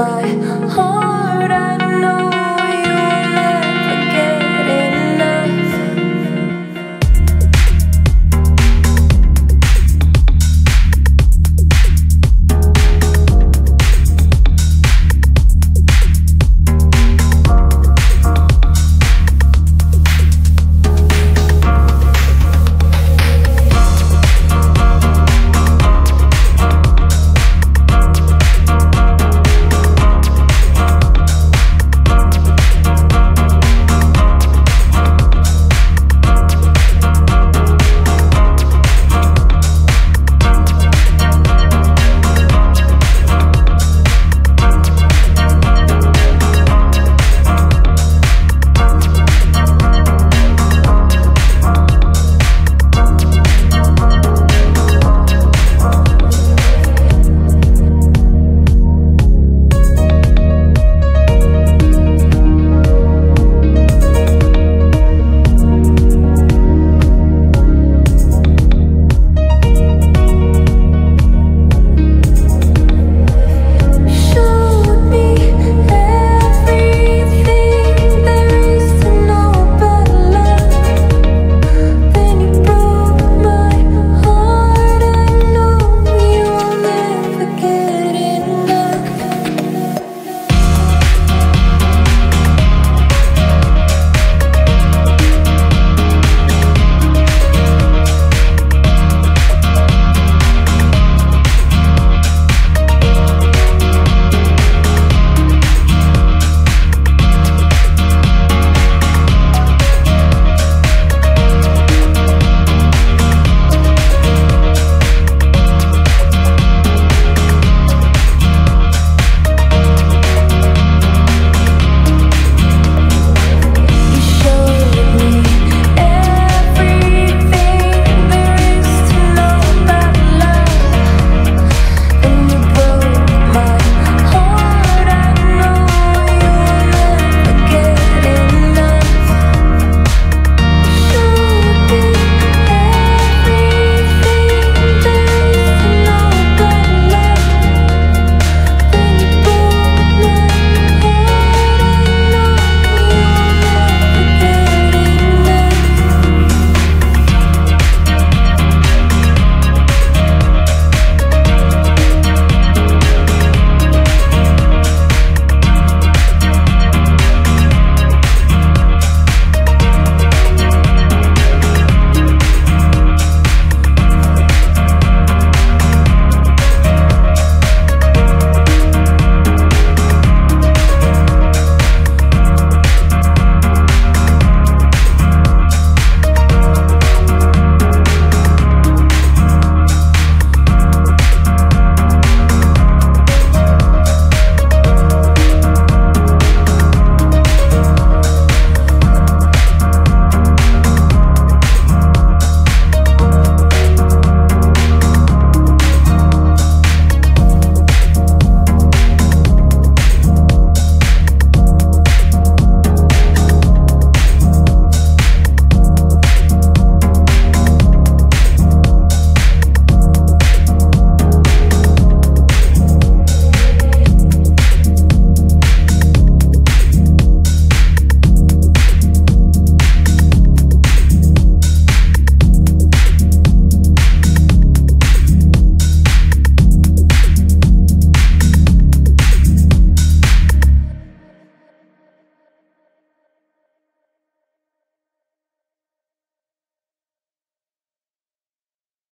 my heart.